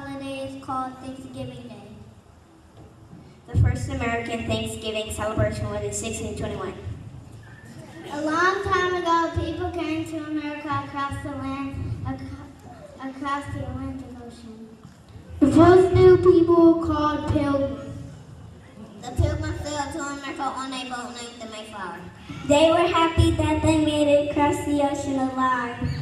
holiday is called Thanksgiving Day? The first American Thanksgiving celebration was in 1621. A long time ago, people came to America across the land, across the Atlantic Ocean. The first new people called pilgrims. The pilgrims sailed to America on a boat named the Mayflower. They were happy that they made it across the ocean alive.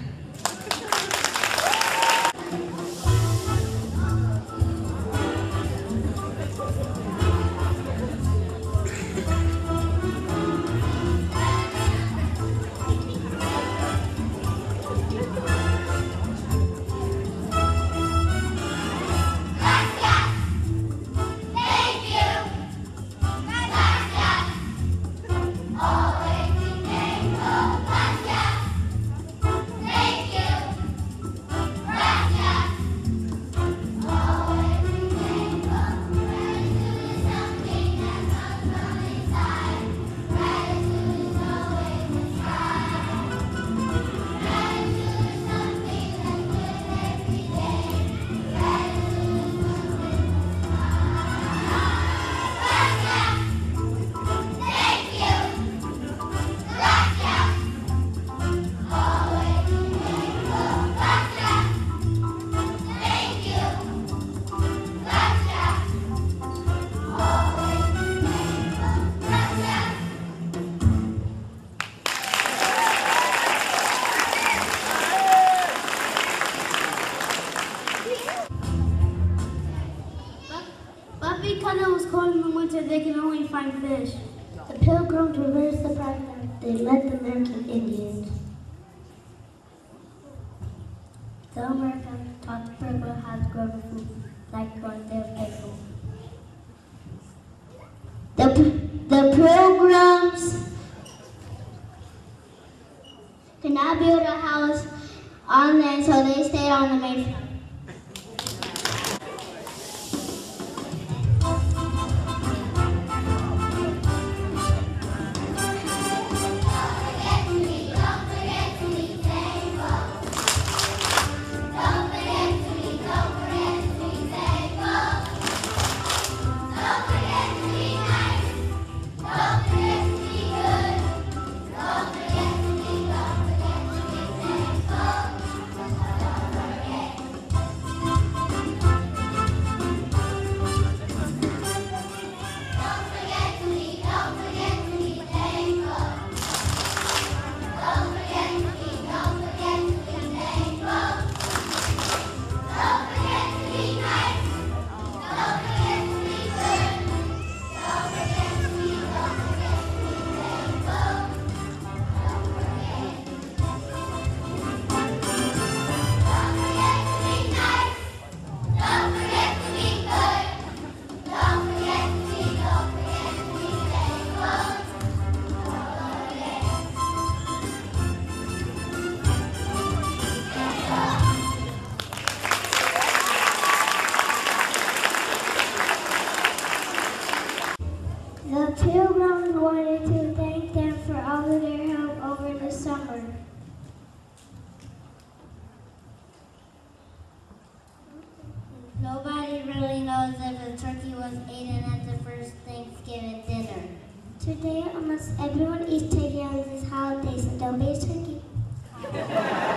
Because it was cold in the winter, they can only find fish. The pilgrims were very surprised they met the American Indians. The Americans taught the pilgrims how to grow food, like growing their pickle. The, the pilgrims could not build a house on land, so they stayed on the Mayflower. Summer. Nobody really knows if the turkey was eaten at the first Thanksgiving dinner. Today, almost everyone eats turkey on this holiday, so don't be a turkey.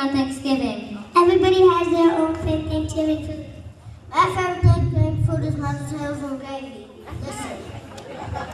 on Thanksgiving? Everybody has their own favorite Thanksgiving food. My favorite Thanksgiving food is potatoes and gravy. Listen.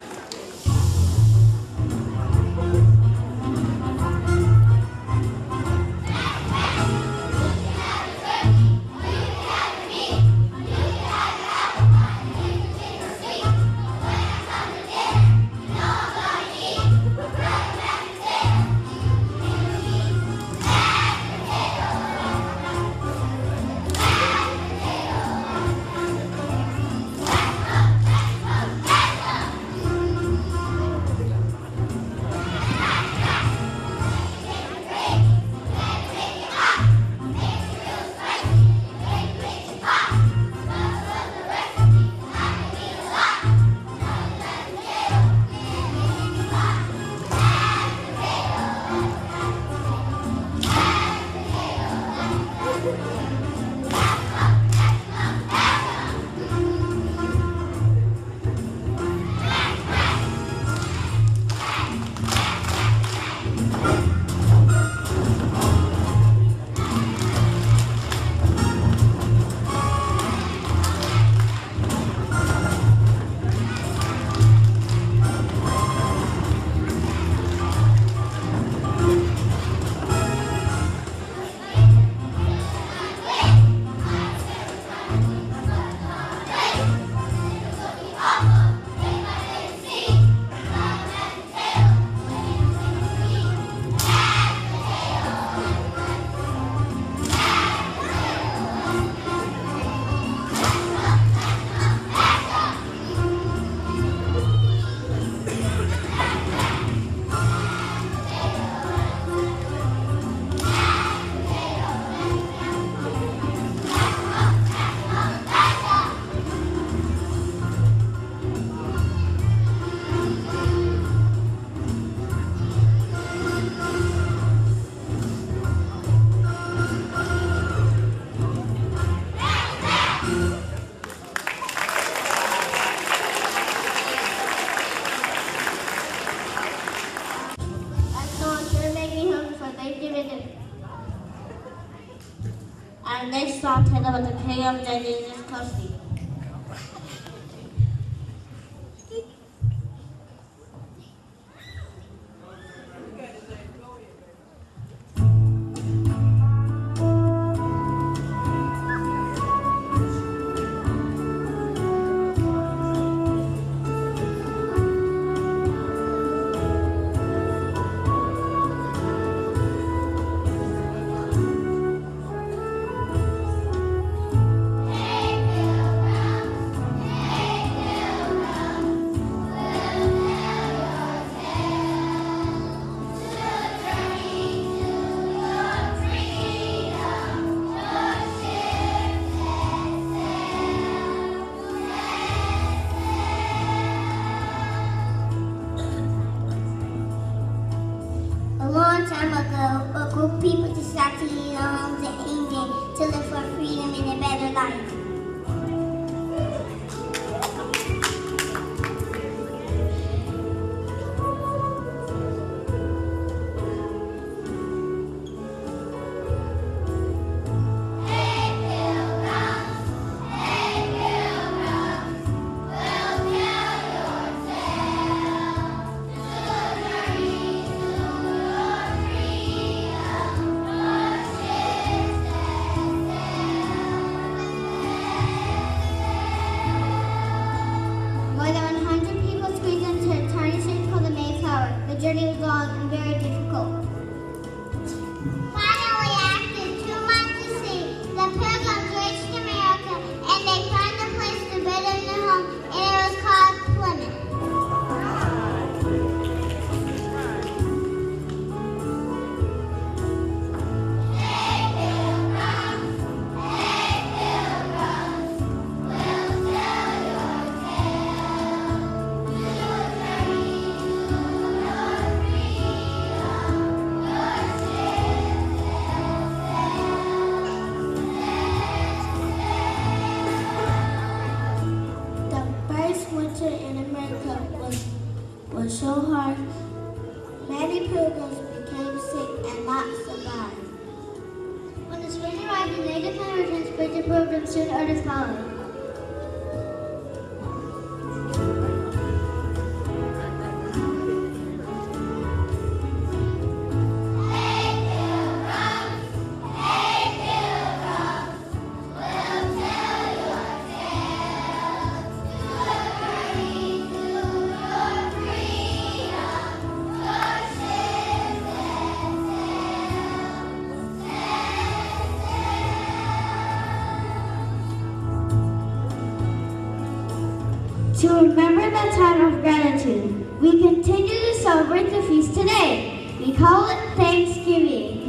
Ngayon. To remember the time of gratitude, we continue to celebrate the feast today. We call it Thanksgiving.